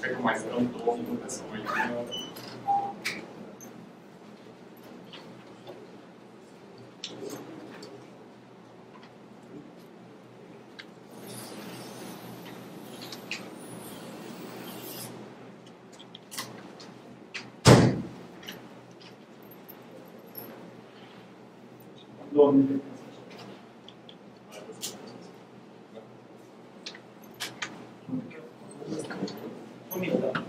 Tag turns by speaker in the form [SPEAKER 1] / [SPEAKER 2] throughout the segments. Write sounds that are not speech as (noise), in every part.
[SPEAKER 1] Cred că mai stăm două minute să mai vină.
[SPEAKER 2] Două minute. Un minut, da.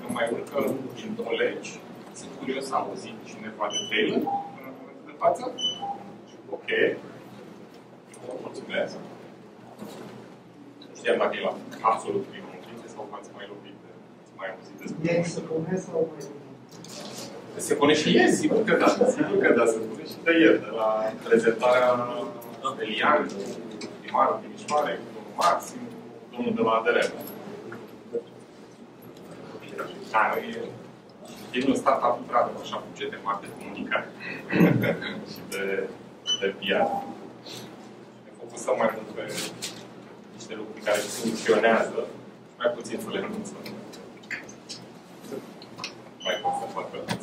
[SPEAKER 1] Nu mai urcă din colegi. Sunt curios să auzit cineva de Taylor în momentul de față. Ok. Vă mulțumesc. Nu știam dacă e la absolut primul închide sau v-ați mai lovit de, ați mai auzit despre
[SPEAKER 3] E
[SPEAKER 1] noi.
[SPEAKER 3] să pune sau mai
[SPEAKER 1] Se pune și ieri, sigur că da. Sigur că da, se pune și de ieri, de la prezentarea Elian, primarul Timișoare, cu domnul Maxim, cu domnul de la ADR. Da, nu e... E un startup într-adevăr așa bugete mari de comunicare (laughs) și de, de PR. Ne focusăm mai mult pe niște lucruri care funcționează, mai puțin să le anunțăm. Mai conservator.
[SPEAKER 2] Da,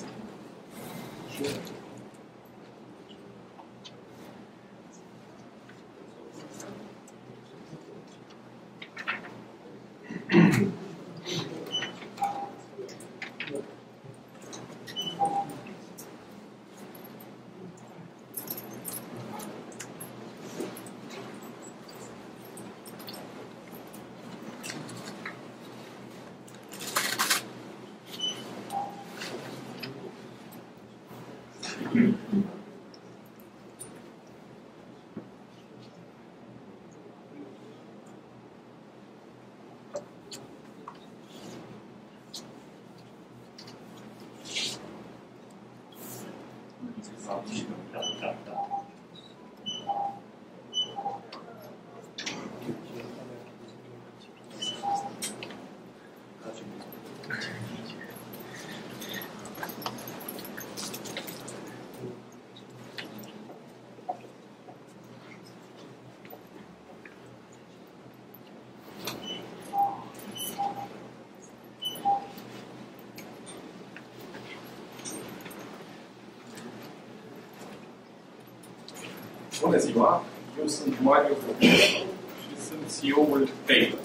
[SPEAKER 1] Bună ziua! Eu sunt Mario Popescu și sunt CEO-ul Taylor.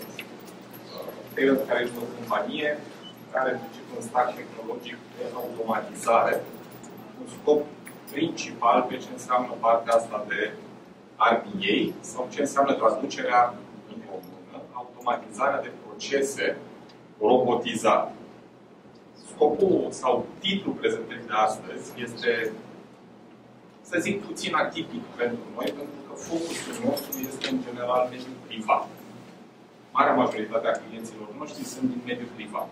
[SPEAKER 1] Taylor, care este o companie care duce un stack tehnologic de automatizare, un scop principal pe ce înseamnă partea asta de RPA sau ce înseamnă traducerea în română, automatizarea de procese robotizate. Scopul sau titlul prezentării de astăzi este să zic, puțin atipic pentru noi, pentru că focusul nostru este în general mediul privat. Marea majoritate a clienților noștri sunt din mediul privat,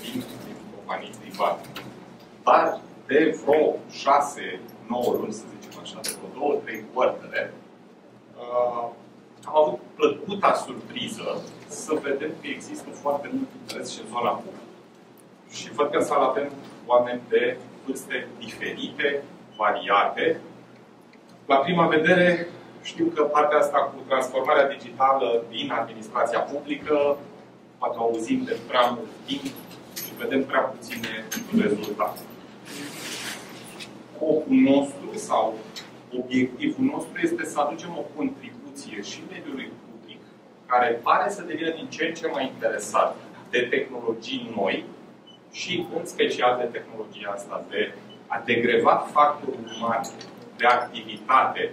[SPEAKER 1] vin din companii private. Dar de vreo șase, nouă luni, să zicem așa, de vreo două, trei quartere, uh, am avut plăcuta surpriză să vedem că există foarte mult interes și în zona publică. Și văd că în sală avem oameni de vârste diferite, variate. La prima vedere, știu că partea asta cu transformarea digitală din administrația publică, poate auzim de prea mult timp și vedem prea puține rezultate. Scopul nostru sau obiectivul nostru este să aducem o contribuție și mediului public, care pare să devină din ce în ce mai interesat de tehnologii noi și în special de tehnologia asta de a degreva factorul uman de activitate,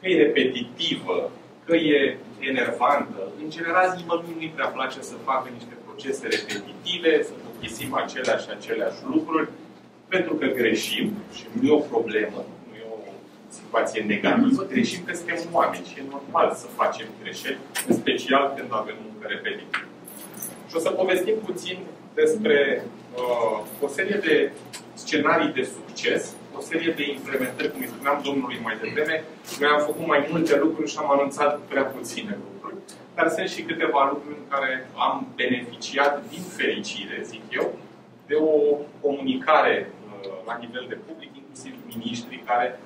[SPEAKER 1] că e repetitivă, că e enervantă. În general, nimănui nu-i prea place să facă niște procese repetitive, să cochisim aceleași și aceleași lucruri, pentru că greșim și nu e o problemă, nu e o situație negativă, greșim că suntem oameni și e normal să facem greșeli, în special când avem muncă repetitivă. Și o să povestim puțin despre uh, o serie de scenarii de succes, o serie de implementări, cum îi spuneam domnului mai devreme, noi am făcut mai multe lucruri și am anunțat prea puține lucruri, dar sunt și câteva lucruri în care am beneficiat, din fericire, zic eu, de o comunicare uh, la nivel de public, inclusiv miniștrii care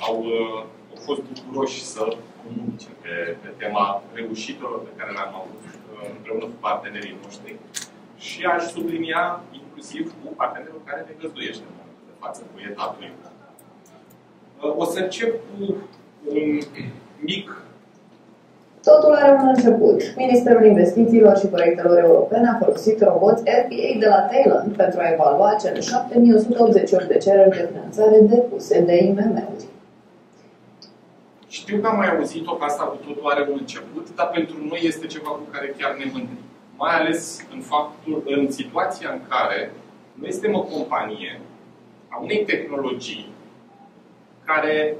[SPEAKER 1] au, uh, au fost bucuroși să comunice pe, pe tema reușitelor pe care le-am avut uh, împreună cu partenerii noștri. Și aș sublinia inclusiv cu partenerul care ne găzduiește în momentul de față, cu etatul O să încep cu un mic
[SPEAKER 3] Totul are un început. Ministerul Investițiilor și Proiectelor Europene a folosit roboți RPA de la Thailand pentru a evalua cele 7188 de cereri de finanțare depuse de IMM-uri.
[SPEAKER 1] Știu că am mai auzit-o că asta cu totul are un început, dar pentru noi este ceva cu care chiar ne mândrim. Mai ales în, faptul, în situația în care noi suntem o companie a unei tehnologii care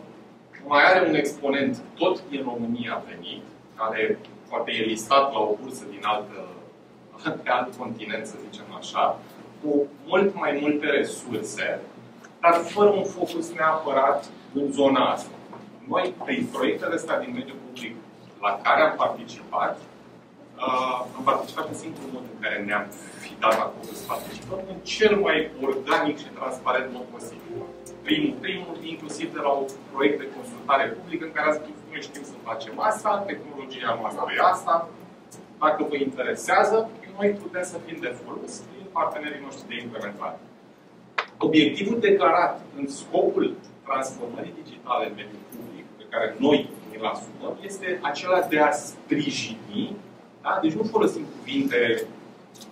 [SPEAKER 1] mai are un exponent tot din România venit, care poate e listat la o bursă din altă, pe alt continent, să zicem așa, cu mult mai multe resurse, dar fără un focus neapărat în zona asta. Noi, prin proiectele astea din mediul public la care am participat, uh, am participat în singurul mod în care ne-am fi dat acordul să participăm în cel mai organic și transparent mod posibil. Primul, primul, inclusiv de la un proiect de consultare publică în care a spus noi știm să facem asta, tehnologia noastră e asta, dacă vă interesează, noi putem să fim de folos prin partenerii noștri de implementare. Obiectivul declarat în scopul transformării digitale în mediul public, pe care noi îl asumăm, este acela de a sprijini, da? deci nu folosim cuvinte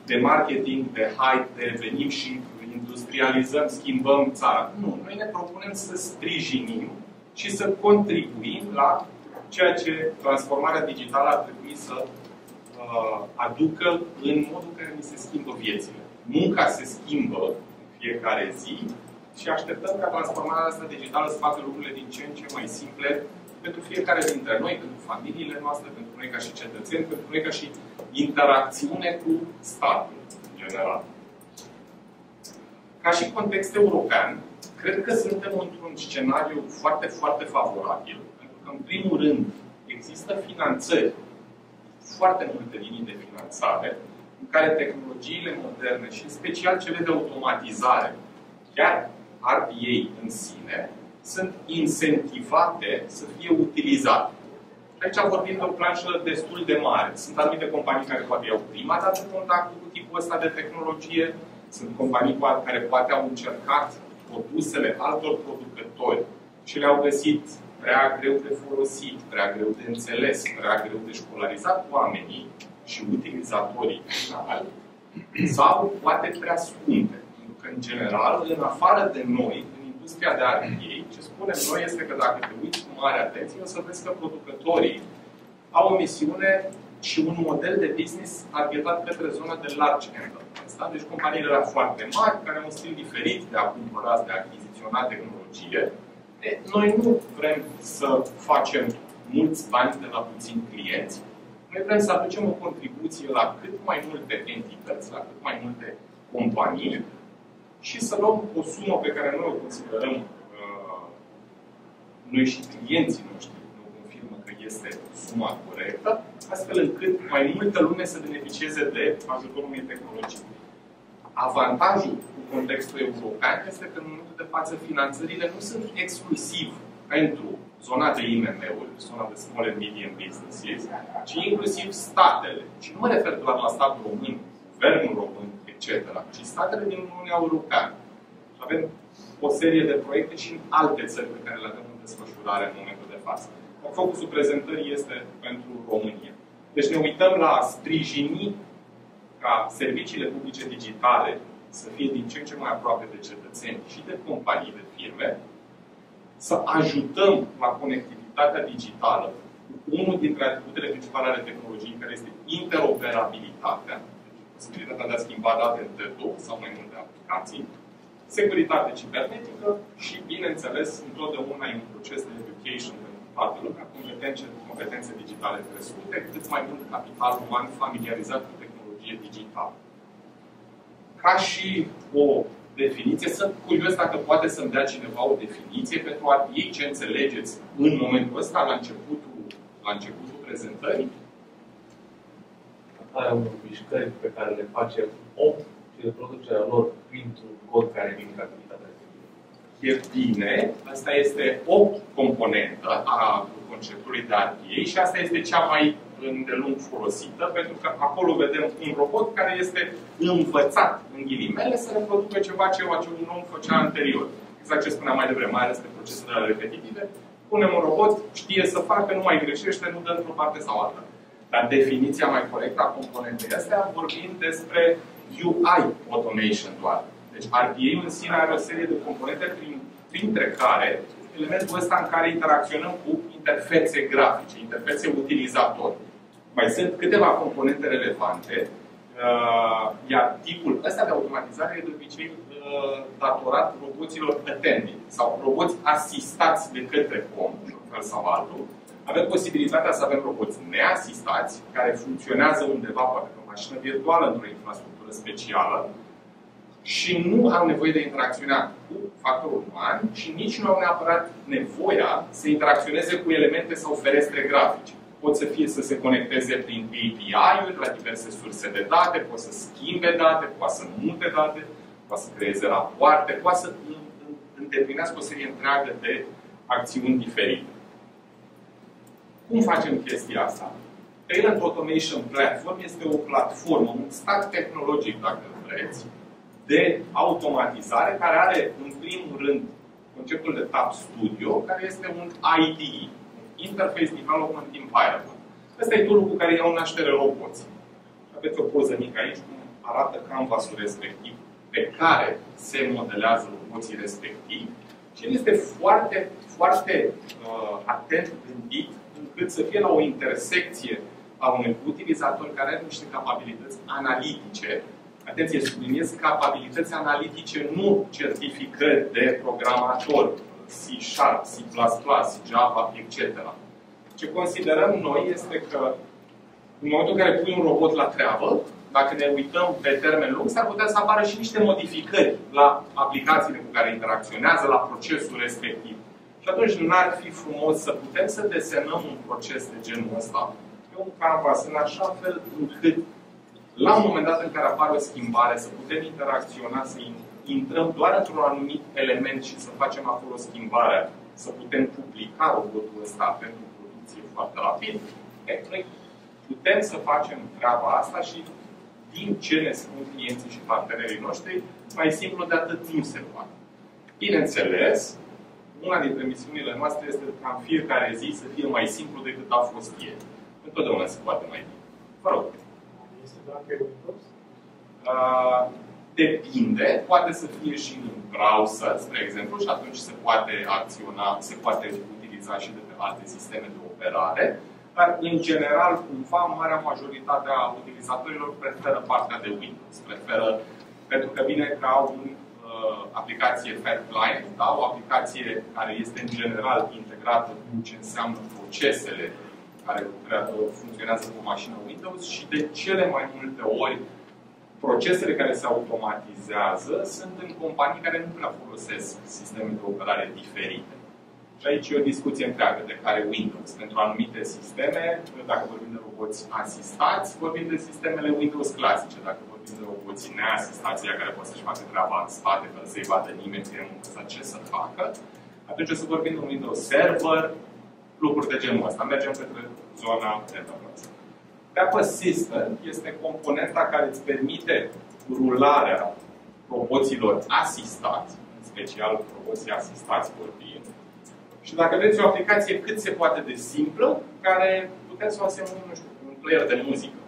[SPEAKER 1] de marketing, de hype, de venim și industrializăm, schimbăm țara. Nu, noi ne propunem să sprijinim și să contribuim la ceea ce transformarea digitală ar trebui să uh, aducă în modul în care ni se schimbă viețile. Munca se schimbă în fiecare zi și așteptăm ca transformarea asta digitală să facă lucrurile din ce în ce mai simple pentru fiecare dintre noi, pentru familiile noastre, pentru noi ca și cetățeni, pentru noi ca și interacțiune cu statul, în general. Ca și context european, cred că suntem într-un scenariu foarte, foarte favorabil, pentru că, în primul rând, există finanțări, foarte multe linii de finanțare, în care tehnologiile moderne și în special cele de automatizare, chiar RPA în sine, sunt incentivate să fie utilizate. Aici vorbim de o planșă destul de mare. Sunt anumite companii care poate iau prima dată contactul cu tipul ăsta de tehnologie, sunt companii care poate au încercat produsele altor producători și le-au găsit prea greu de folosit, prea greu de înțeles, prea greu de școlarizat oamenii și utilizatorii finali, sau poate prea scumpe. Pentru că, în general, în afară de noi, în industria de R&D, ce spunem noi este că dacă te uiți cu mare atenție, o să vezi că producătorii au o misiune și un model de business targetat către zona de large enterprise. Da? Deci companiile la foarte mari, care au un stil diferit de a cumpăra, de a achiziționa tehnologie. E, noi nu vrem să facem mulți bani de la puțini clienți. Noi vrem să aducem o contribuție la cât mai multe entități, la cât mai multe companii și să luăm o sumă pe care noi o considerăm uh, noi și clienții noștri este suma corectă, astfel încât mai multă lume să beneficieze de ajutorul unei tehnologii. Avantajul cu contextul european este că în momentul de față finanțările nu sunt exclusiv pentru zona de IMM-uri, zona de small and medium businesses, ci inclusiv statele. Și nu mă refer doar la statul român, guvernul român, etc., ci statele din Uniunea Europeană. Și avem o serie de proiecte și în alte țări pe care le avem în desfășurare în momentul de față focusul prezentării este pentru România. Deci ne uităm la sprijini ca serviciile publice digitale să fie din ce în ce mai aproape de cetățeni și de companii, de firme, să ajutăm la conectivitatea digitală cu unul dintre atributele principale ale tehnologiei, care este interoperabilitatea, deci posibilitatea de a schimba date între două sau mai multe aplicații, securitate cibernetică și, bineînțeles, întotdeauna e un proces de education toată lumea, competențe, competențe digitale crescute, cât mai mult capital uman familiarizat cu tehnologie digitală. Ca și o definiție. Sunt curios dacă poate să-mi dea cineva o definiție pentru a ei ce înțelegeți în momentul ăsta, la începutul, la începutul prezentării.
[SPEAKER 4] Aia unor mișcări pe care le face om și reproducerea lor printr-un cod care imită activitatea
[SPEAKER 1] E bine, asta este o componentă a conceptului de RPA și asta este cea mai îndelung folosită, pentru că acolo vedem un robot care este învățat, în ghilimele, să reproducă ceva ce un om făcea anterior. Exact ce spuneam mai devreme, mai ales pe procesele repetitive. Punem un robot, știe să facă, nu mai greșește, nu dă într-o parte sau alta. Dar definiția mai corectă a componentei astea vorbim despre UI automation doar. Deci RPA în sine are o serie de componente prin, printre care elementul ăsta în care interacționăm cu interfețe grafice, interfețe utilizator. Mai sunt câteva componente relevante, uh, iar tipul ăsta de automatizare e de obicei uh, datorat roboților attended sau roboți asistați de către om, într-un fel sau altul. Avem posibilitatea să avem roboți neasistați, care funcționează undeva, poate pe o mașină virtuală, într-o infrastructură specială, și nu au nevoie de interacțiunea cu factorul uman și nici nu au neapărat nevoia să interacționeze cu elemente sau ferestre grafice. Pot să fie să se conecteze prin API-uri la diverse surse de date, pot să schimbe date, pot să mute date, pot să creeze rapoarte, pot să îndeplinească o serie întreagă de acțiuni diferite. Cum facem chestia asta? Talent Automation Platform este o platformă, un stack tehnologic, dacă vreți, de automatizare care are, în primul rând, conceptul de Tap Studio, care este un IDE, Interface Development Environment. Ăsta e tool cu care iau naștere roboții. Aveți o poză mică aici cum arată canvasul respectiv pe care se modelează roboții respectiv și el este foarte, foarte uh, atent gândit încât să fie la o intersecție a unui utilizator care are niște capabilități analitice atenție, subliniez capabilități analitice, nu certificări de programator, C Sharp, C++, Java, etc. Ce considerăm noi este că în momentul în care pui un robot la treabă, dacă ne uităm pe termen lung, s-ar putea să apară și niște modificări la aplicațiile cu care interacționează, la procesul respectiv. Și atunci n-ar fi frumos să putem să desenăm un proces de genul ăsta pe un canvas în așa fel încât la un moment dat în care apare o schimbare, să putem interacționa, să intrăm doar într-un anumit element și să facem acolo schimbarea, să putem publica robotul ăsta pentru producție foarte rapid, e, noi putem să facem treaba asta și din ce ne spun clienții și partenerii noștri, mai simplu de atât nu se poate. Bineînțeles, una dintre misiunile noastre este ca în fiecare zi să fie mai simplu decât a fost ieri. Întotdeauna se poate mai bine. Vă rog
[SPEAKER 4] doar pe Windows?
[SPEAKER 1] Uh, depinde, poate să fie și în browser, spre exemplu, și atunci se poate acționa, se poate utiliza și de pe alte sisteme de operare, dar în general, cumva, marea majoritate a utilizatorilor preferă partea de Windows. Preferă, pentru că vine ca un uh, aplicație Fat Client, da? o aplicație care este în general integrată cu ce înseamnă procesele care funcționează cu mașină Windows și de cele mai multe ori procesele care se automatizează sunt în companii care nu prea folosesc sisteme de operare diferite. Și aici e o discuție întreagă de care Windows. Pentru anumite sisteme, dacă vorbim de roboți asistați, vorbim de sistemele Windows clasice. Dacă vorbim de roboții neasistați, care pot să-și facă treaba în spate, fără să-i vadă nimeni că ce să facă, atunci o să vorbim de un Windows Server, lucruri de genul ăsta. Mergem către zona enterprise. Backup Assistant este componenta care îți permite rularea roboților asistați, în special roboții asistați vorbind. Și dacă vreți o aplicație cât se poate de simplă, care puteți să o asemănăm, nu știu, un player de muzică.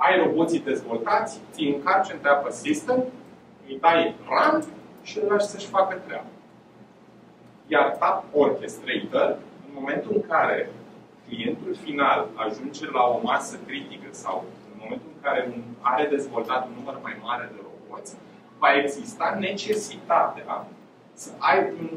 [SPEAKER 1] Ai roboții dezvoltați, ți încarci în Tap Assistant, îi dai run și îl lași să-și facă treaba. Iar Tap Orchestrator momentul în care clientul final ajunge la o masă critică sau în momentul în care are dezvoltat un număr mai mare de roboți, va exista necesitatea să ai un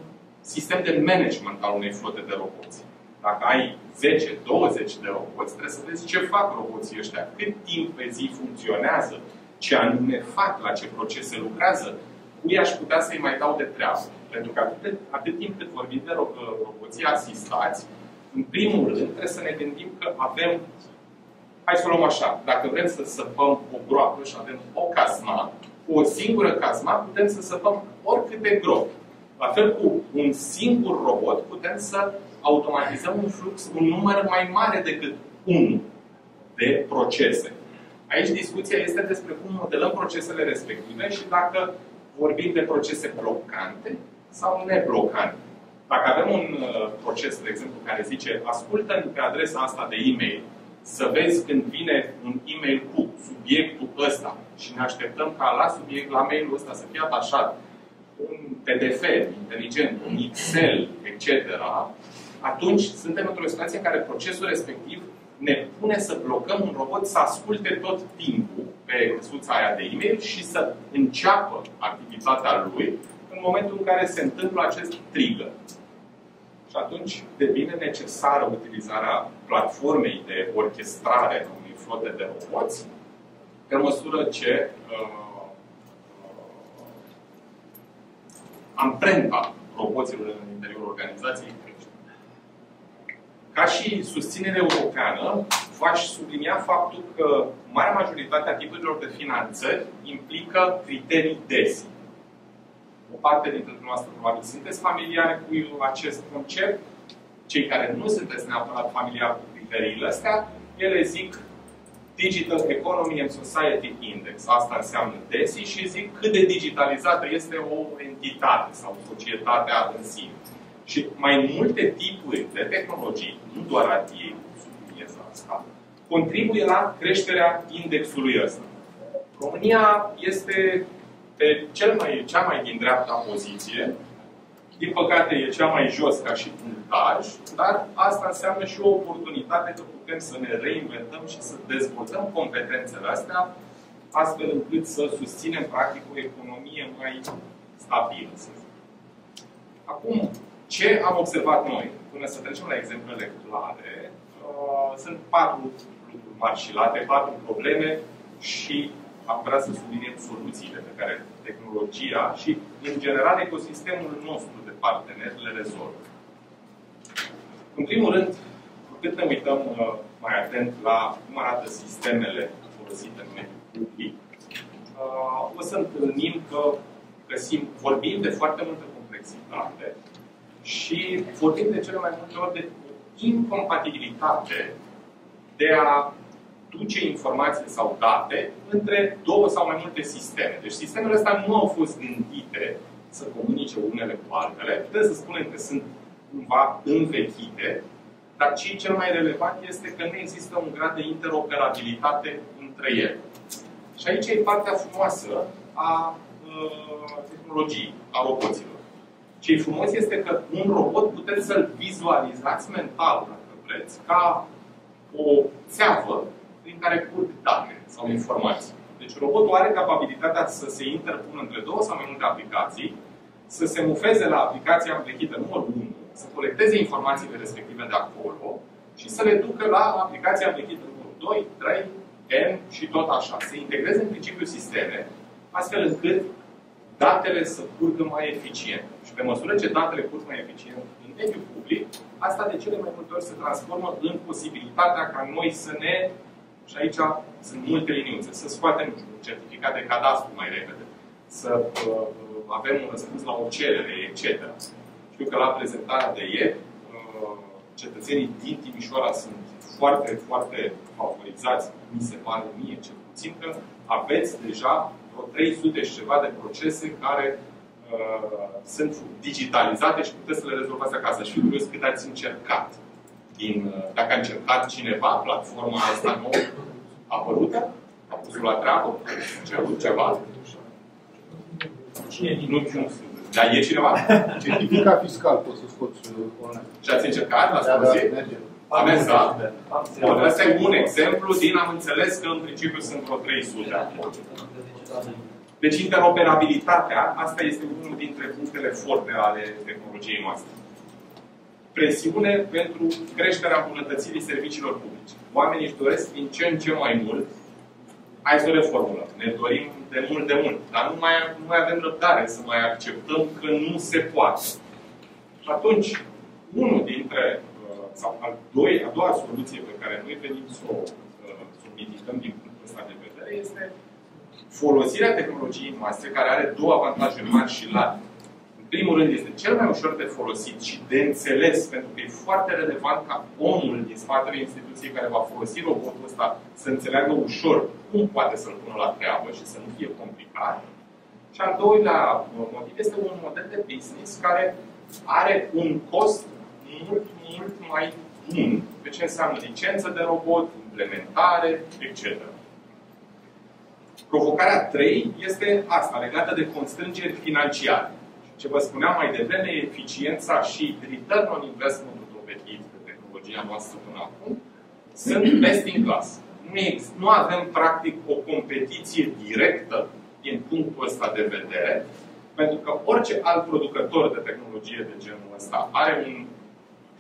[SPEAKER 1] sistem de management al unei flote de roboți. Dacă ai 10-20 de roboți, trebuie să vezi ce fac roboții ăștia, cât timp pe zi funcționează, ce anume fac, la ce procese lucrează, cui aș putea să-i mai dau de treabă. Pentru că atât, de, atât timp cât vorbim de ro- roboții asistați, în primul rând trebuie să ne gândim că avem, hai să o luăm așa, dacă vrem să săpăm o groapă și avem o casma, cu o singură casma putem să săpăm oricâte gropi. La fel cu un singur robot putem să automatizăm un flux, un număr mai mare decât unul de procese. Aici discuția este despre cum modelăm procesele respective și dacă vorbim de procese blocante sau neblocante. Dacă avem un uh, proces, de exemplu, care zice ascultă pe adresa asta de e-mail să vezi când vine un e-mail cu subiectul ăsta și ne așteptăm ca la subiect, la mailul ăsta să fie atașat un PDF inteligent, un Excel, etc., atunci suntem într-o situație în care procesul respectiv ne pune să blocăm un robot să asculte tot timpul pe suța aia de e-mail și să înceapă activitatea lui în momentul în care se întâmplă acest trigger. Și atunci devine necesară utilizarea platformei de orchestrare a unei flote de roboți pe măsură ce uh, amprenta roboților în interiorul organizației crește. Ca și susținere europeană, v-aș sublinia faptul că marea majoritate a tipurilor de finanțări implică criterii DESI. O parte dintre noastre probabil sunteți familiari cu acest concept. Cei care nu sunteți neapărat familiari cu criteriile astea, ele zic Digital Economy and Society Index. Asta înseamnă DESI și zic cât de digitalizată este o entitate sau societatea în sine. Și mai multe tipuri de tehnologii, nu doar ATI, subliniez asta, contribuie la creșterea indexului ăsta. România este pe cel mai, cea mai din dreapta poziție, din păcate e cea mai jos ca și punctaj, dar asta înseamnă și o oportunitate că putem să ne reinventăm și să dezvoltăm competențele astea, astfel încât să susținem practic o economie mai stabilă. Să zic. Acum, ce am observat noi? Până să trecem la exemplele clare, uh, sunt patru lucruri mari și late, patru probleme și am vrea să subliniem soluțiile pe care tehnologia și, în general, ecosistemul nostru de parteneri le rezolvă. În primul rând, cu cât ne uităm uh, mai atent la cum arată sistemele folosite în mediul public, uh, o să întâlnim că găsim, vorbim de foarte multă complexitate și vorbim de cele mai multe ori de incompatibilitate de a duce informații sau date între două sau mai multe sisteme. Deci sistemele astea nu au fost gândite să comunice unele cu altele. Putem să spunem că sunt cumva învechite, dar ce cel mai relevant este că nu există un grad de interoperabilitate între ele. Și aici e partea frumoasă a uh, tehnologiei, a roboților. Ce e frumos este că un robot puteți să-l vizualizați mental, dacă vreți, ca o țeavă prin care curg date sau informații. Deci robotul are capabilitatea să se interpună între două sau mai multe aplicații, să se mufeze la aplicația învechită numărul 1, să colecteze informațiile respective de acolo și să le ducă la aplicația învechită numărul 2, 3, N și tot așa. Să integreze în principiu sisteme, astfel încât datele să curgă mai eficient. Și pe măsură ce datele curg mai eficient în mediul public, asta de cele mai multe ori se transformă în posibilitatea ca noi să ne și aici sunt multe liniuțe. Să scoatem un certificat de cadastru mai repede. Să uh, avem un răspuns la o cerere, etc. Știu că la prezentarea de ieri, uh, cetățenii din Timișoara sunt foarte, foarte favorizați, mi se pare mie cel puțin, că aveți deja vreo 300 și ceva de procese care uh, sunt digitalizate și puteți să le rezolvați acasă. Și curios cât ați încercat din, uh, dacă a încercat cineva platforma asta nouă apărută, a pus la treabă, cerut ceva.
[SPEAKER 2] Cine din
[SPEAKER 1] Nu, nu, dar e cineva?
[SPEAKER 5] Certificat fiscal poți să scoți uh, online.
[SPEAKER 1] Și ați încercat? Ați
[SPEAKER 5] Da, da,
[SPEAKER 1] folosit?
[SPEAKER 5] merge.
[SPEAKER 1] Aveți, da?
[SPEAKER 2] Am
[SPEAKER 1] Bun, ăsta e un exemplu din am înțeles că în principiu sunt vreo 300 acolo. Deci interoperabilitatea, asta este unul dintre punctele forte ale tehnologiei noastre. Presiune pentru creșterea îmbunătățirii serviciilor publice. Oamenii își doresc din ce în ce mai mult, hai să o reformulăm, ne dorim de mult, de mult. Dar nu mai, nu mai avem răbdare să mai acceptăm că nu se poate. Și atunci, unul dintre, uh, sau al doi, a doua soluție pe care noi venim să o, uh, să o mitigăm din punctul ăsta de vedere este folosirea tehnologiei noastre, care are două avantaje mari și largi. În primul rând, este cel mai ușor de folosit și de înțeles, pentru că e foarte relevant ca omul din spatele instituției care va folosi robotul ăsta să înțeleagă ușor cum poate să-l pună la treabă și să nu fie complicat. Și al doilea motiv este un model de business care are un cost mult, mult mai bun de ce înseamnă licență de robot, implementare, etc. Provocarea 3 este asta, legată de constrângeri financiare. Ce vă spuneam mai devreme, eficiența și return on investment dovedit de tehnologia noastră până acum sunt best in class. Nu, nu avem, practic, o competiție directă din punctul ăsta de vedere, pentru că orice alt producător de tehnologie de genul ăsta are un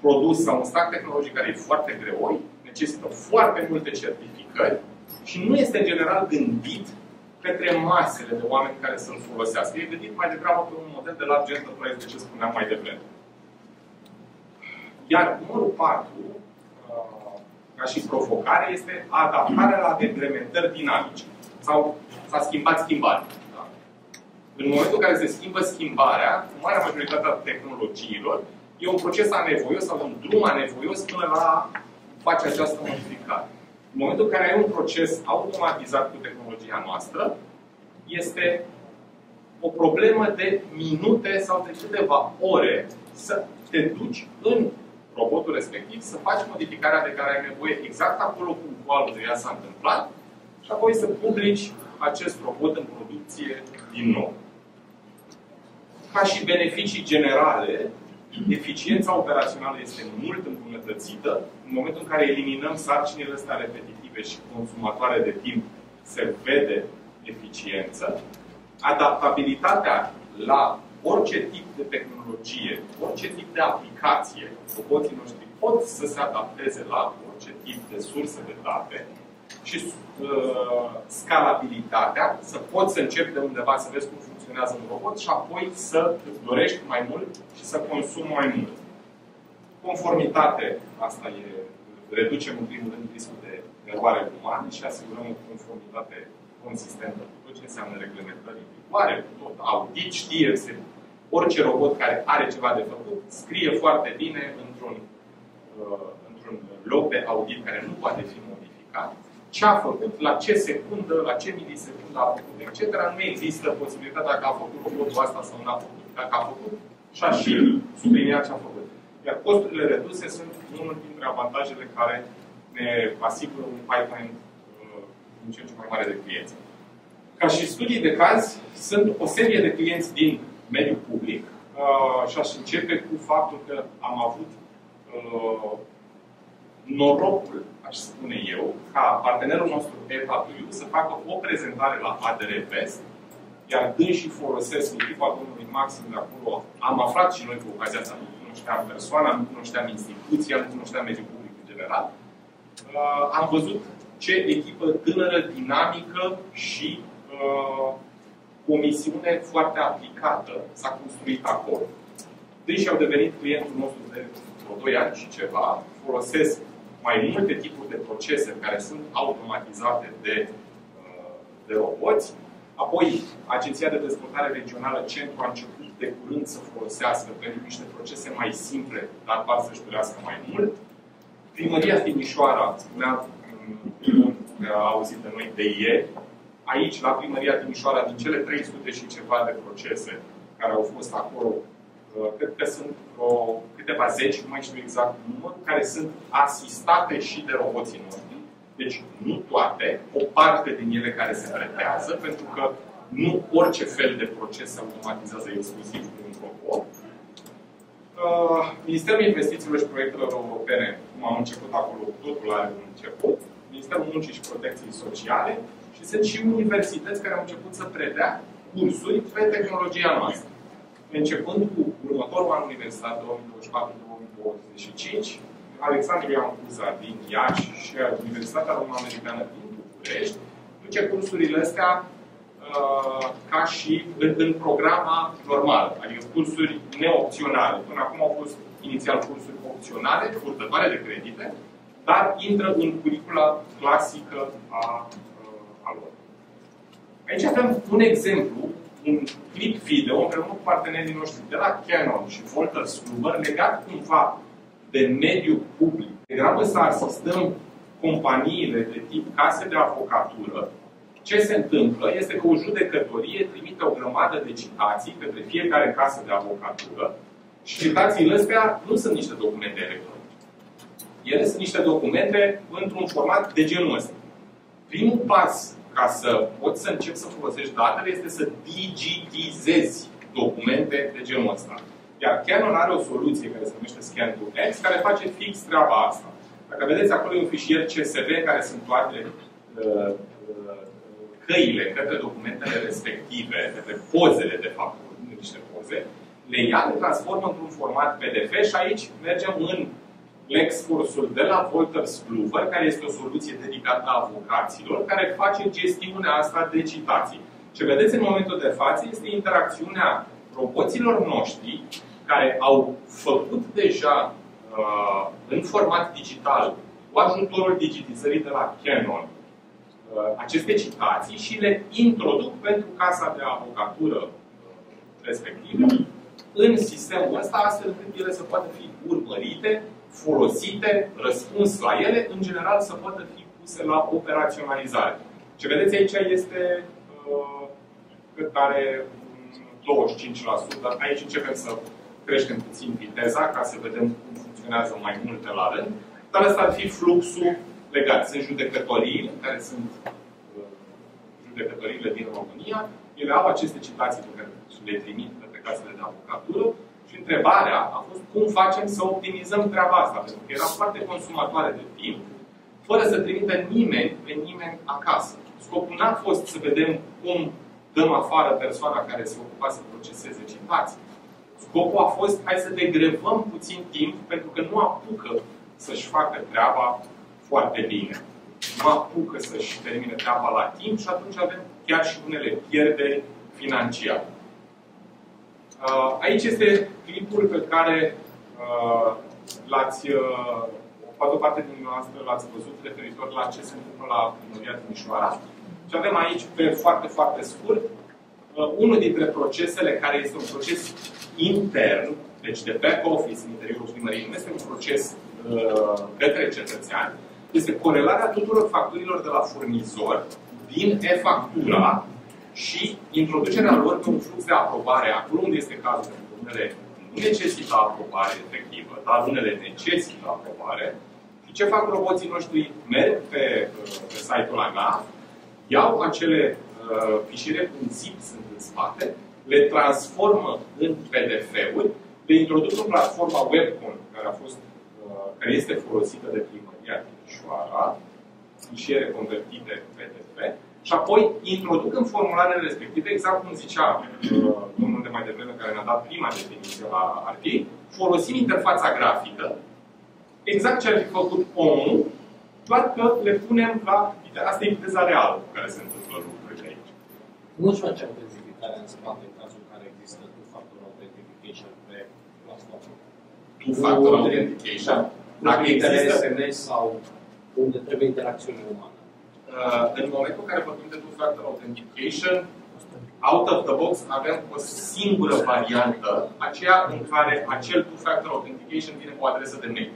[SPEAKER 1] produs sau un stack tehnologic care e foarte greoi, necesită foarte multe certificări și nu este în general gândit către masele de oameni care să-l folosească. E gândit mai degrabă pe un model de large enterprise, de ce spuneam mai devreme. Iar numărul 4, uh, ca și provocare, este adaptarea la reglementări dinamice. Sau s-a schimbat schimbarea. Da? În momentul în care se schimbă schimbarea, în marea majoritate a tehnologiilor, e un proces anevoios sau un drum anevoios până la face această modificare. În momentul în care ai un proces automatizat cu tehnologia noastră, este o problemă de minute sau de câteva ore să te duci în robotul respectiv, să faci modificarea de care ai nevoie exact acolo cum valul de ea s-a întâmplat și apoi să publici acest robot în producție din nou. Ca și beneficii generale, eficiența operațională este mult îmbunătățită în momentul în care eliminăm sarcinile astea repetitive și consumatoare de timp, se vede eficiență. Adaptabilitatea la orice tip de tehnologie, orice tip de aplicație, roboții noștri pot să se adapteze la orice tip de surse de date și uh, scalabilitatea, să poți să începi de undeva să vezi cum funcționează un robot și apoi să îți dorești mai mult și să consumi mai mult. Conformitate, asta e, reducem în primul rând riscul de eroare umană și asigurăm o conformitate consistentă cu tot ce înseamnă reglementări vigoare, cu tot audit, știe, se, orice robot care are ceva de făcut, scrie foarte bine într-un, uh, într-un loc de audit care nu poate fi modificat ce a făcut, la ce secundă, la ce milisecundă a făcut, etc. Nu există posibilitatea dacă a făcut robotul asta sau nu a făcut. Dacă a făcut, și-a și subliniat ce a făcut. Iar costurile reduse sunt unul dintre avantajele care ne asigură un pipeline uh, din ce în ce mai mare de clienți. Ca și studii de caz, sunt o serie de clienți din mediul public uh, și aș începe cu faptul că am avut uh, norocul, aș spune eu, ca partenerul nostru EPAW să facă o prezentare la ADR Fest, iar și folosesc echipa domnului Maxim de acolo. Am aflat și noi cu ocazia asta, nu cunoșteam persoana, nu cunoșteam instituția, nu cunoșteam mediul public în general. Uh, am văzut ce echipă tânără, dinamică și uh, o misiune foarte aplicată s-a construit acolo. Deși au devenit clientul nostru de vreo 2 ani și ceva, folosesc mai multe tipuri de procese care sunt automatizate de, uh, de roboți. Apoi, Agenția de Dezvoltare Regională Centru a început de curând să folosească pentru niște procese mai simple, dar par să-și dorească mai mult. Primăria Timișoara, spunea că a auzit de noi de ieri, aici, la Primăria Timișoara, din cele 300 și ceva de procese care au fost acolo Uh, cred că sunt o, câteva zeci, nu mai știu exact număr, care sunt asistate și de roboții noștri. Deci nu toate, o parte din ele care se pretează, pentru că nu orice fel de proces se automatizează exclusiv cu un robot. Uh, Ministerul Investițiilor și Proiectelor Europene, cum am început acolo, totul are un început. Ministerul Muncii și Protecției Sociale și sunt și universități care au început să predea cursuri pe tehnologia noastră. Începând cu următorul an universitar 2024-2025, Alexandria Ampuza din Iași și Universitatea Română Americană din București duce cursurile astea uh, ca și în, în programa normală, adică cursuri neopționale. Până acum au fost inițial cursuri opționale, purtătoare de credite, dar intră în curicula clasică a, uh, a lor. Aici avem un exemplu, un clip video împreună cu partenerii noștri de la Canon și Wolters Kluwer legat cumva de mediul public. Degrabă să asistăm companiile de tip case de avocatură, ce se întâmplă este că o judecătorie trimite o grămadă de citații către fiecare casă de avocatură și citațiile astea nu sunt niște documente electronice. Ele sunt niște documente într-un format de genul ăsta. Primul pas ca să poți să începi să folosești datele este să digitizezi documente de genul ăsta. Iar Canon are o soluție care se numește Scan to X, care face fix treaba asta. Dacă vedeți, acolo e un fișier CSV care sunt toate uh, uh, căile către documentele respective, către pozele, de fapt, niște poze, le ia, le transformă într-un format PDF și aici mergem în LexForce-ul de la Wolters Kluwer, care este o soluție dedicată avocaților, care face gestiunea asta de citații. Ce vedeți în momentul de față este interacțiunea roboților noștri care au făcut deja uh, în format digital cu ajutorul digitizării de la Canon uh, aceste citații și le introduc pentru casa de avocatură uh, respectivă în sistemul ăsta, astfel încât ele să poată fi urmărite, folosite, răspuns la ele, în general să poată fi puse la operaționalizare. Ce vedeți aici este uh, cât are 25%. Aici începem să creștem puțin viteza ca să vedem cum funcționează mai multe la rând. Dar ăsta ar fi fluxul legat. Sunt judecătoriile, care sunt uh, judecătoriile din România. Ele au aceste citații pe care le trimit către casele de avocatură și întrebarea a fost cum facem să optimizăm treaba asta, pentru că era foarte consumatoare de timp, fără să trimită nimeni pe nimeni acasă. Scopul n-a fost să vedem cum dăm afară persoana care se ocupa să proceseze citații. Scopul a fost, hai să degrevăm puțin timp, pentru că nu apucă să-și facă treaba foarte bine. Nu apucă să-și termine treaba la timp și atunci avem chiar și unele pierderi financiare. Uh, aici este clipul pe care uh, l-ați, uh, poate o parte din noastră l-ați văzut referitor la ce se întâmplă la Primăria Timișoara. Și avem aici, pe foarte, foarte scurt, unul dintre procesele care este un proces intern, deci de back office în interiorul primăriei, nu este un proces uh, către cetățean, este corelarea tuturor facturilor de la furnizor din e-factura și introducerea lor pe un flux de aprobare, acolo unde este cazul, pentru că unele nu necesită aprobare efectivă, dar unele necesită aprobare. Și ce fac roboții noștri? Merg pe, pe site-ul ANAF, iau acele uh, fișiere cu un zip sunt în spate, le transformă în PDF-uri, le introduc în platforma Webcon, care, a fost, uh, care este folosită de primăria Timișoara, fișiere convertite în PDF, și apoi introduc în formularele respective, exact cum zicea uh, domnul de mai devreme care ne-a dat prima definiție la RPA, folosim interfața grafică, exact ce ar fi făcut omul, doar că le punem la... Asta e viteza reală cu care se întâmplă lucrurile aici.
[SPEAKER 2] Nu știu ce autentificare în spate în cazul în care există two-factor authentication pe platformă.
[SPEAKER 1] Two-factor authentication. Dacă există...
[SPEAKER 2] SMS sau unde trebuie interacțiune umană.
[SPEAKER 1] Uh, în momentul în care vorbim de two-factor authentication, out of the box avem o singură variantă, aceea în care acel two-factor authentication vine cu o adresă de mail.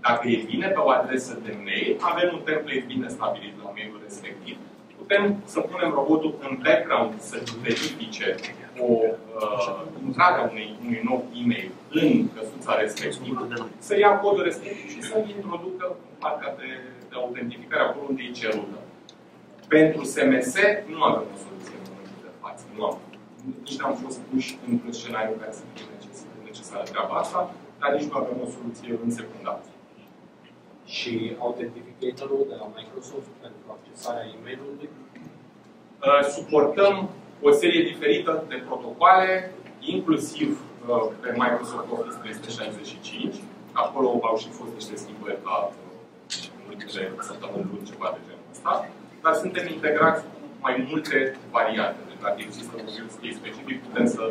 [SPEAKER 1] Dacă e vine pe o adresă de mail, avem un template bine stabilit la mailul respectiv. Putem să punem robotul în background să verifice o uh, intrarea unui, unui nou e-mail în căsuța respectivă, să ia codul respectiv și să-l introducă în partea de de autentificare acolo unde e cerută. Pentru SMS nu avem o soluție în momentul de față. Nu am. Nici n-am fost puși într-un scenariu care să fie necesară treaba asta, dar nici nu avem o soluție în secundar.
[SPEAKER 2] Și autentificatorul de la Microsoft pentru accesarea e-mailului?
[SPEAKER 1] Uh, suportăm o serie diferită de protocoale, inclusiv uh, pe Microsoft Office 365. Acolo au și fost niște schimbări la ultimele săptămâni luni, ceva de genul ăsta, dar suntem integrați cu mai multe variante. Deci dacă există un use case specific, putem să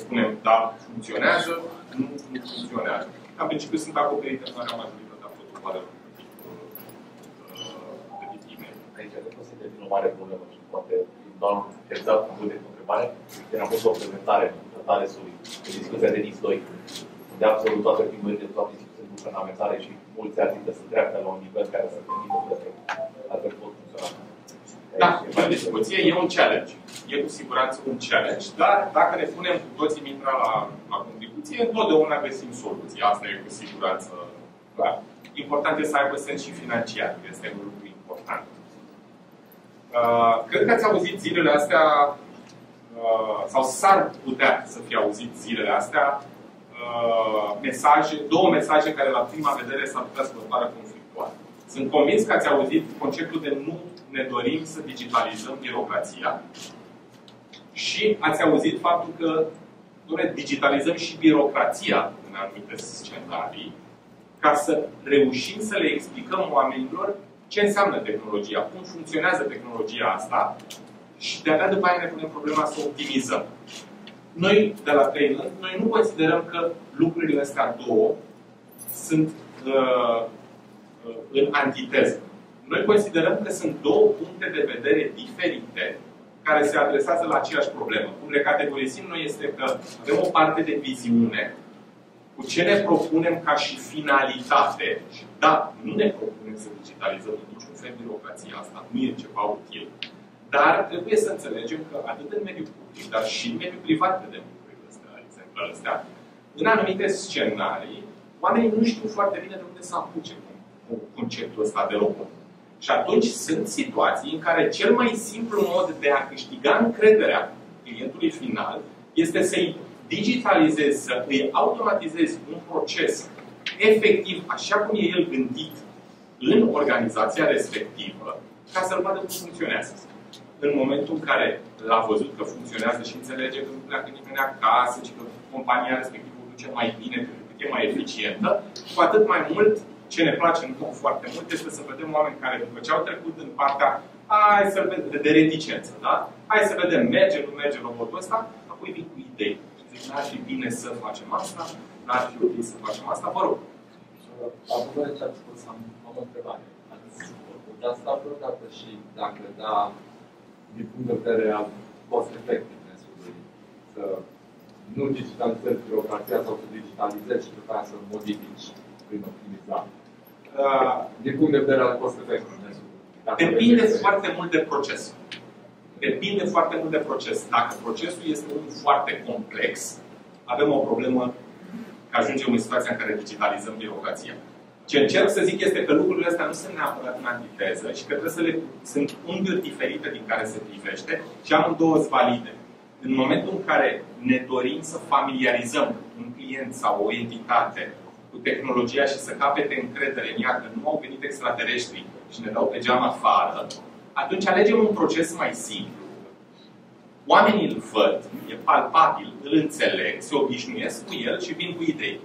[SPEAKER 1] spunem da, funcționează, nu, nu funcționează. În principiu sunt acoperite în marea majoritatea protocolelor de tip
[SPEAKER 4] Aici nu pot să intervin o mare problemă și poate doar exact cu de întrebare. Era fost o prezentare totale sub discuția de NIS 2, de absolut toate primările, toate discuțiile sunt fundamentale și mulți artiști să treacă la un nivel care să permită că altfel pot funcționa.
[SPEAKER 1] Da, e o discuție, e un challenge. E cu siguranță un challenge, dar dacă ne punem cu toții mintea la, la contribuție, întotdeauna găsim soluții. Asta e cu siguranță clar. Important este să aibă sens și financiar. Este un lucru important. Uh, cred că ați auzit zilele astea, uh, sau s-ar putea să fie auzit zilele astea, uh, mesaje, două mesaje care la prima vedere s-ar putea să vă pară conflictuale. Sunt convins că ați auzit conceptul de nu ne dorim să digitalizăm birocrația și ați auzit faptul că doamne, digitalizăm și birocrația în anumite scenarii ca să reușim să le explicăm oamenilor ce înseamnă tehnologia, cum funcționează tehnologia asta și de-abia după aia ne punem problema să optimizăm. Noi, de la Trainland, noi nu considerăm că lucrurile astea două sunt uh, uh, în antiteză. Noi considerăm că sunt două puncte de vedere diferite care se adresează la aceeași problemă. Cum le categorisim noi este că avem o parte de viziune cu ce ne propunem ca și finalitate. Și da, nu ne propunem să digitalizăm în niciun fel birocrația asta, nu e ceva util. Dar trebuie să înțelegem că atât în mediul public, dar și în mediul privat vedem lucrurile astea, exemplele astea. În anumite scenarii, oamenii nu știu foarte bine de unde să apuce cu conceptul ăsta de robot. Și atunci sunt situații în care cel mai simplu mod de a câștiga încrederea clientului final este să-i digitalizezi, să îi automatizezi un proces efectiv, așa cum e el gândit în organizația respectivă, ca să-l vadă cum funcționează. În momentul în care l-a văzut că funcționează și înțelege că nu pleacă nimeni acasă, ci că compania respectivă o duce mai bine, că e mai eficientă, cu atât mai mult ce ne place în mod foarte mult este să vedem oameni care, după ce au trecut în partea hai să vedem, de reticență, da? Hai să vedem, merge, nu merge robotul ăsta, apoi vin cu idei. Zic, n-ar fi bine să facem asta, n-ar fi ok să facem asta, vă rog.
[SPEAKER 6] Apropo de ce ați spus, am, am o întrebare. Ați putea sta vreodată și dacă da, din punct de vedere al cost effectiveness-ului, să nu digitalizezi birocrația sau să digitalizezi și după aia să modifici prin optimizare. Uh, din punct de vedere al cost effectiveness
[SPEAKER 1] Depinde foarte mult de proces. Depinde foarte mult de proces. Dacă procesul este unul foarte complex, avem o problemă că ajungem în situația în care digitalizăm birocrația. Ce încerc să zic este că lucrurile astea nu sunt neapărat în antiteză și că trebuie să le, sunt unghiuri diferite din care se privește și amândouă valide. În momentul în care ne dorim să familiarizăm un client sau o entitate cu tehnologia și să capete încredere în ea, că nu au venit extraterestri și ne dau pe geam afară, atunci alegem un proces mai simplu. Oamenii îl văd, e palpabil, îl înțeleg, se obișnuiesc cu el și vin cu idei.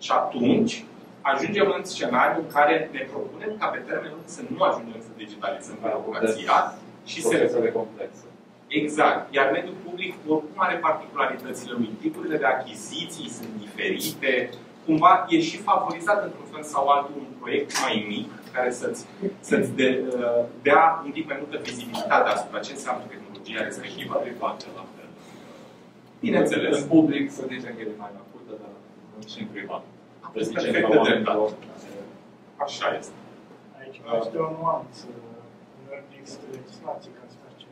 [SPEAKER 1] Și atunci ajungem în scenariul în care ne propunem ca pe termen lung să nu ajungem să digitalizăm birocrația și
[SPEAKER 6] să... complexe.
[SPEAKER 1] Exact. Iar mediul public oricum are particularitățile lui. Tipurile de achiziții sunt diferite, cumva e și favorizat într-un fel sau altul un proiect mai mic care să-ți, să-ți de, uh, dea un pic mai multă vizibilitate asupra ce înseamnă tehnologia respectivă privată la fel. Bineînțeles.
[SPEAKER 6] În public să zicem că e mai acută, dar și în privat.
[SPEAKER 1] Perfect de dreptate. Așa este.
[SPEAKER 7] Aici este o nuanță. Nu există legislație ca să faci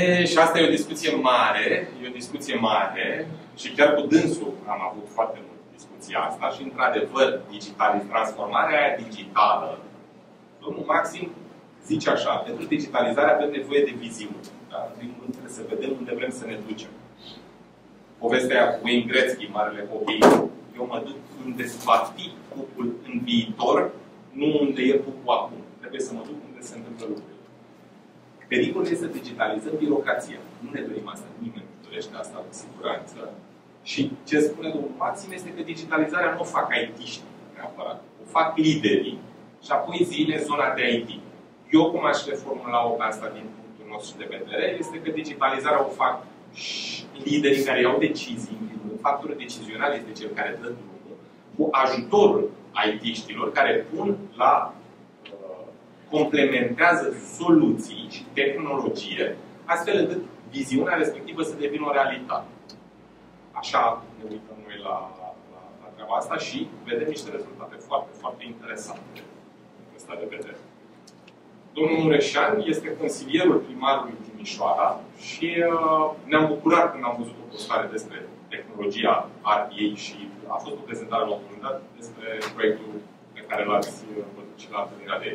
[SPEAKER 1] E, și asta e o discuție mare, e o discuție mare și chiar cu dânsul am avut foarte mult discuția asta și, într-adevăr, transformarea aia digitală, domnul Maxim zice așa, pentru digitalizare avem nevoie de viziune. Da? Din trebuie să vedem unde vrem să ne ducem. Povestea aia cu Wayne Gretzky, marele hockey, eu mă duc unde va fi cucul în viitor, nu unde e cucul acum. Trebuie să mă duc unde se întâmplă lucrurile. Pericolul este să digitalizăm birocrația. Nu ne dorim asta. Nimeni nu dorește asta cu siguranță. Și ce spune domnul Maxim este că digitalizarea nu o fac IT-ști neapărat. O fac liderii și apoi zile zona de IT. Eu cum aș reformula-o pe asta din punctul nostru de vedere este că digitalizarea o fac și liderii care iau decizii, în primul rând, factorul decizional este cel care dă drumul, cu ajutorul IT-știlor care pun la uh, complementează soluții și tehnologie, astfel încât viziunea respectivă să devină o realitate. Așa ne uităm noi la, la, la treaba asta și vedem niște rezultate foarte, foarte interesante din ăsta de vedere. Domnul Mureșan este consilierul primarului Timișoara și uh, ne-am bucurat când am văzut o postare despre tehnologia RPA și a fost o prezentare la un moment dat despre proiectul pe care l-ați uh, văzut și la întâlnirea de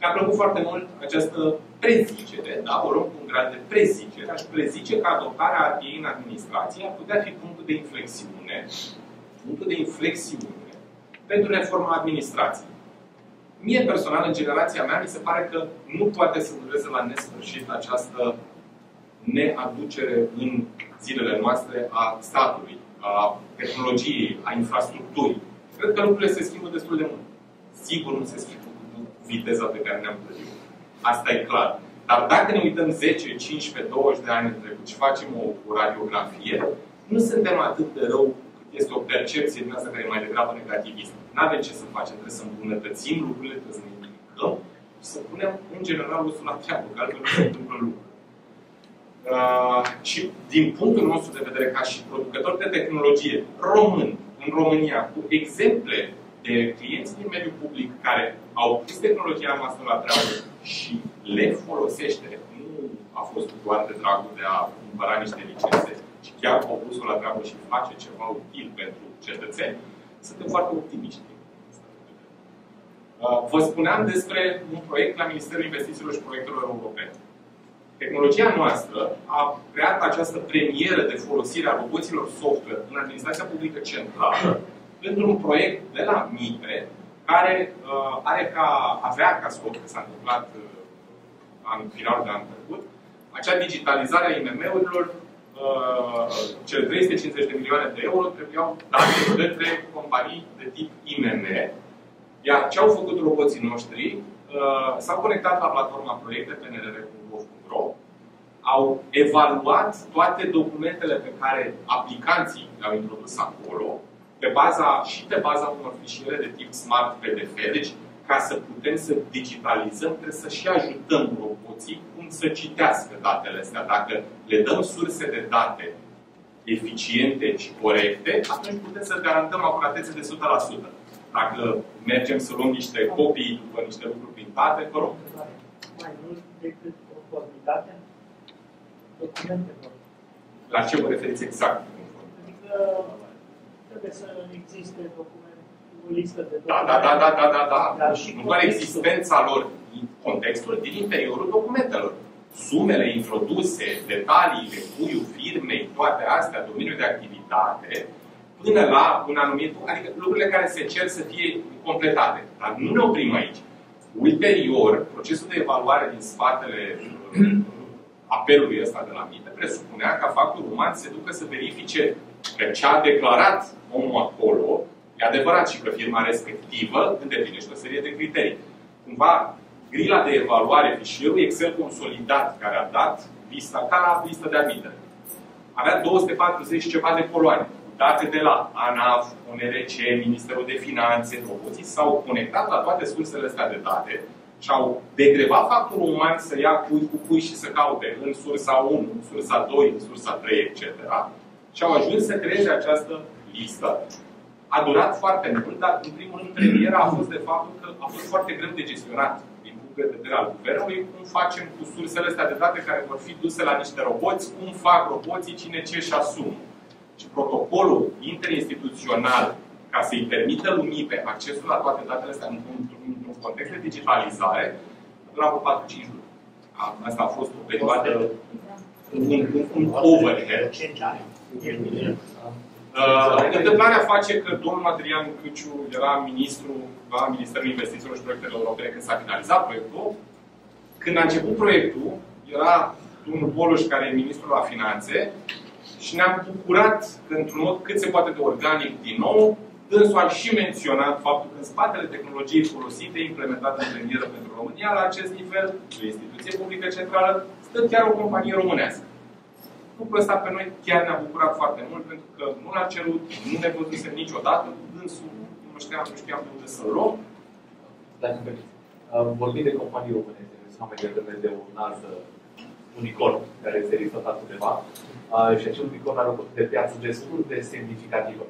[SPEAKER 1] Mi-a plăcut foarte mult această prezicere, da, o luăm cu un grad de prezicere, aș prezice că adoptarea RPA în administrație ar putea fi punctul de inflexiune, punctul de inflexiune pentru reforma administrației. Mie personal, în generația mea, mi se pare că nu poate să dureze la nesfârșit această neaducere în zilele noastre a statului, a tehnologiei, a infrastructurii. Cred că lucrurile se schimbă destul de mult. Sigur nu se schimbă cu viteza pe care ne-am plătit. Asta e clar. Dar dacă ne uităm 10, 15, 20 de ani în trecut și facem o, o radiografie, nu suntem atât de rău cât este o percepție din asta care e mai degrabă negativistă. Nu avem ce să facem, trebuie să îmbunătățim lucrurile, trebuie să ne implicăm și să punem în general usul la treabă, că altfel nu se întâmplă lucruri. Uh, și din punctul nostru de vedere, ca și producător de tehnologie român, în România, cu exemple de clienți din mediul public care au pus tehnologia noastră la treabă și le folosește, nu a fost doar de dragul de a cumpăra niște licențe, ci chiar au pus-o la treabă și face ceva util pentru cetățeni, suntem foarte optimiști. Uh, vă spuneam despre un proiect la Ministerul Investițiilor și Proiectelor Europene. Tehnologia noastră a creat această premieră de folosire a roboților software în administrația publică centrală pentru un proiect de la MIPE, care uh, are ca, avea ca scop, că s-a întâmplat uh, în final de anul trecut, acea digitalizare a IMM-urilor, uh, cele 350 de milioane de euro trebuiau date către companii de tip IMM, iar ce au făcut roboții noștri, uh, s-au conectat la platforma proiecte pnrr.gov.ro, au evaluat toate documentele pe care aplicanții le-au introdus acolo, pe baza, și pe baza unor fișiere de tip Smart PDF, deci ca să putem să digitalizăm, trebuie să și ajutăm roboții cum să citească datele astea. Dacă le dăm surse de date eficiente și corecte, atunci putem să garantăm acuratețe de 100%. Dacă mergem să luăm niște copii după niște lucruri printate, vă rog.
[SPEAKER 7] Mai mult decât conformitatea documentelor.
[SPEAKER 1] La ce vă referiți exact?
[SPEAKER 7] Adică trebuie să existe document, o listă de
[SPEAKER 1] Da,
[SPEAKER 7] documente.
[SPEAKER 1] da, da, da, da, da, da.
[SPEAKER 7] Dar și
[SPEAKER 1] Nu doar
[SPEAKER 7] contextul.
[SPEAKER 1] existența lor, contextul din interiorul documentelor. Sumele introduse, detaliile, cuiul firmei, toate astea, domeniul de activitate, până la un anumit, adică lucrurile care se cer să fie completate. Dar nu ne oprim aici. Ulterior, procesul de evaluare din spatele uh, apelului ăsta de la mine presupunea ca factorul uman să se ducă să verifice că ce a declarat omul acolo e adevărat și că firma respectivă îndeplinește o serie de criterii. Cumva, grila de evaluare, fișierul Excel consolidat, care a dat lista, ca la listă de admitere, avea 240 ceva de coloane, date de la ANAF, ONRC, Ministerul de Finanțe, roboții s-au conectat la toate sursele astea de date și au degrevat factorul uman să ia cui cu cui și să caute în sursa 1, în sursa 2, în sursa 3, etc. Și au ajuns să creeze această listă. A durat foarte mult, dar în primul rând premiera a fost de faptul că a fost foarte greu de gestionat din punct de vedere al guvernului, cum facem cu sursele astea de date care vor fi duse la niște roboți, cum fac roboții, cine ce și asumă. Și protocolul interinstituțional ca să-i permită lumii pe accesul la toate datele astea într-un, într-un context de digitalizare, a durat vreo 4-5 luni. A- Asta a fost o perioadă, un, un, un overhead. Uh, întâmplarea face că domnul Adrian Câciu era ministru la Ministerul Investițiilor și Proiectelor Europene când s-a finalizat proiectul. Când a început proiectul, era domnul Boloș, care e ministrul la finanțe, și ne-am bucurat că, într-un mod cât se poate de organic din nou, dânsul a și menționat faptul că în spatele tehnologiei folosite, implementate în premieră pentru România, la acest nivel, de instituție publică centrală, dă chiar o companie românească. Lucrul ăsta pe noi chiar ne-a bucurat foarte mult, pentru că nu l-a cerut, nu ne văzuse niciodată, dânsul nu știam, nu știam de unde să luăm.
[SPEAKER 4] Dacă îmi permiți. Uh, Vorbim de companii românești, deci am mai devreme de un alt uh, unicorn care este riscat undeva. Uh, și acel unicorn are o cotă de piață destul de semnificativă.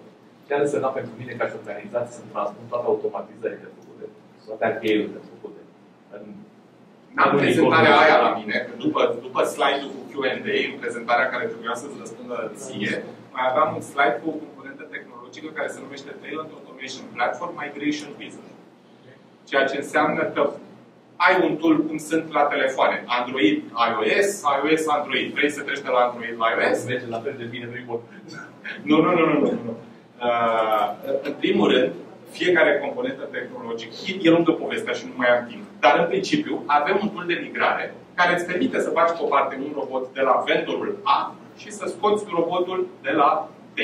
[SPEAKER 4] Ce ar însemna pentru mine ca și organizație să transpun toate automatizările făcute, toate RPA-urile făcute în
[SPEAKER 1] N-am prezentarea aia la mine, că după, după slide-ul cu Q&A, în prezentarea care trebuia să-ți răspundă ție, mai aveam un slide cu o componentă tehnologică care se numește Talent Automation Platform Migration Wizard. Ceea ce înseamnă că ai un tool cum sunt la telefoane. Android, iOS, iOS, Android. Vrei să treci de la Android la iOS?
[SPEAKER 4] Merge la fel de bine primul. (laughs)
[SPEAKER 1] Nu, nu, nu, nu, nu. nu. Uh, în primul rând, fiecare componentă tehnologică, e lungă povestea și nu mai am timp, dar în principiu avem un tool de migrare care îți permite să faci pe o parte un robot de la vendorul A și să scoți robotul de la B,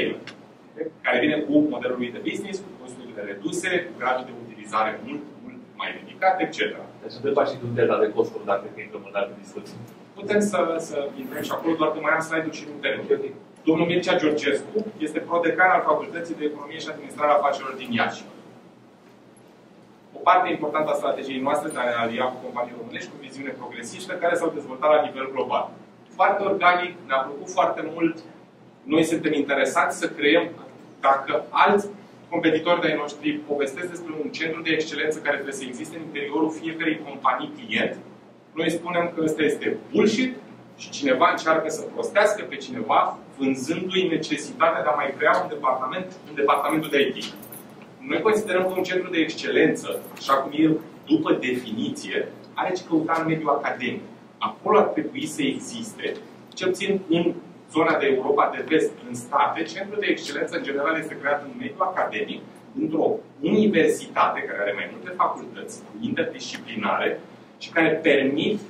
[SPEAKER 1] care vine cu modelul lui de business, cu costurile reduse, cu gradul de utilizare mult, mult mai ridicat, etc.
[SPEAKER 4] Deci nu depăși și un delta de costuri dacă intrăm în alte discuții.
[SPEAKER 1] Putem să, să intrăm și acolo, doar că mai am slide-ul și nu termin. Domnul Mircea Georgescu este prodecan al Facultății de Economie și Administrare a Afacerilor din Iași. O parte importantă a strategiei noastre de a ne alia cu companii românești cu viziune progresistă care s-au dezvoltat la nivel global. Foarte organic, ne-a plăcut foarte mult. Noi suntem interesați să creăm, dacă alți competitori de-ai noștri povestesc despre un centru de excelență care trebuie să existe în interiorul fiecărei companii client, noi spunem că ăsta este bullshit și cineva încearcă să prostească pe cineva vânzându-i necesitatea de a mai crea un departament în departamentul de IT. Noi considerăm că un centru de excelență, așa cum e după definiție, are ce căuta în mediul academic. Acolo ar trebui să existe, cel puțin în zona de Europa de vest, în state, centrul de excelență în general este creat în mediul academic, într-o universitate care are mai multe facultăți interdisciplinare și care permit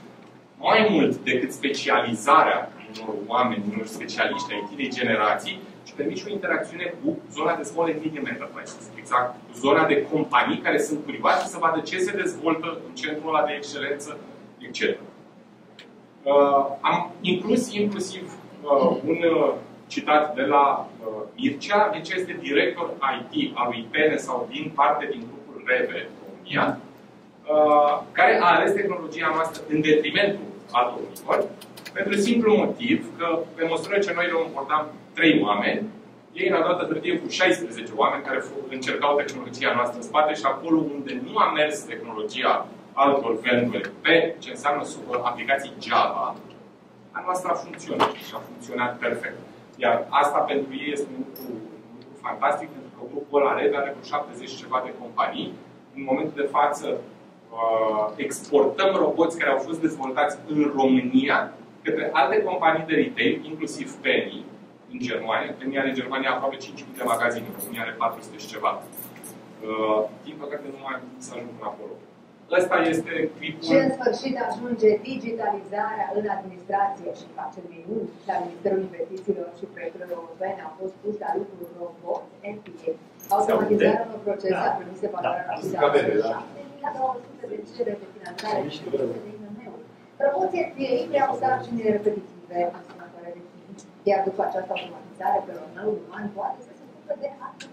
[SPEAKER 1] mai mult decât specializarea unor oameni, unor specialiști ai tinei generații, și permit și o interacțiune cu zona de small and medium enterprises. Exact, cu zona de companii care sunt curioase să vadă ce se dezvoltă în centrul ăla de excelență, etc. Uh, am inclus inclusiv uh, un uh, citat de la uh, Mircea. Mircea este director IT al lui PN sau din parte din grupul REVE România, uh, care a ales tehnologia noastră în detrimentul altor unicorni, pentru simplu motiv că, pe măsură ce noi le împortam trei oameni, ei ne-au dat hârtie cu 16 oameni care încercau tehnologia noastră în spate și acolo unde nu a mers tehnologia altor vendori pe ce înseamnă sub aplicații Java, a noastră a funcționat și a funcționat perfect. Iar asta pentru ei este un lucru, un lucru fantastic, pentru că grupul ăla Red are cu 70 ceva de companii. În momentul de față uh, exportăm roboți care au fost dezvoltați în România către alte companii de retail, inclusiv Penny, în Germania. Penny are în Germania aproape 5.000 de magazine, în România are 400 și ceva. Uh, din păcate nu mai am să ajung până acolo. Ăsta este clipul...
[SPEAKER 3] Și în sfârșit ajunge digitalizarea în administrație și face minuni la Ministerul Investițiilor și Proiectelor Europene. Au fost pus la lucru robot NPA. Automatizarea unor procese a permis evaluarea rapidă a 7.200 de cereri de finanțare și de IMM-uri. Roboții NPA vreau sarcini repetitive, consumatoare de timp, iar după această automatizare, personalul uman poate să se ocupe de alte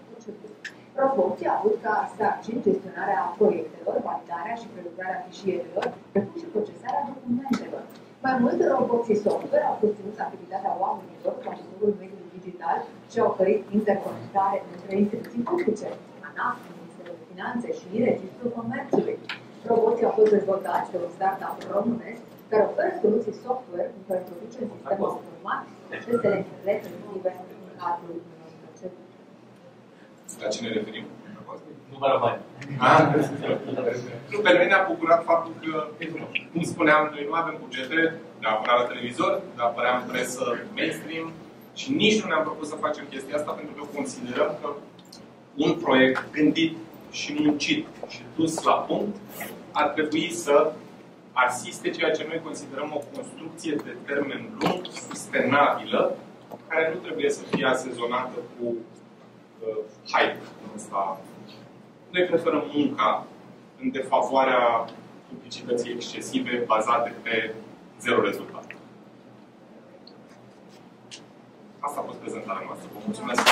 [SPEAKER 3] proceduri. Roboții au avut ca sarcini gestionarea proiectelor, validarea și prelucrarea fișierelor, precum și procesarea documentelor. Mai mult, roboții software au susținut activitatea oamenilor cu ajutorul mediului digital și au oferit interconectare între instituții publice, ANAF, Ministerul de Finanțe și Registrul Comerțului. Roboții au fost dezvoltați de un startup românesc care oferă soluții software care produce în sistem automat procesele repetitive în cadrul unor proceduri.
[SPEAKER 1] La ce ne referim?
[SPEAKER 4] Numără bani.
[SPEAKER 1] Ah, nu, pe noi ne-a bucurat faptul că, cum spuneam, noi nu avem bugete de a apărea la televizor, de a apărea în presă mainstream și nici nu ne-am propus să facem chestia asta pentru că considerăm că un proiect gândit și muncit și dus la punct ar trebui să asiste ceea ce noi considerăm o construcție de termen lung, sustenabilă, care nu trebuie să fie asezonată cu uh, hype ăsta. Noi preferăm munca în defavoarea publicității excesive bazate pe zero rezultat. Asta a fost prezentarea noastră. Vă mulțumesc!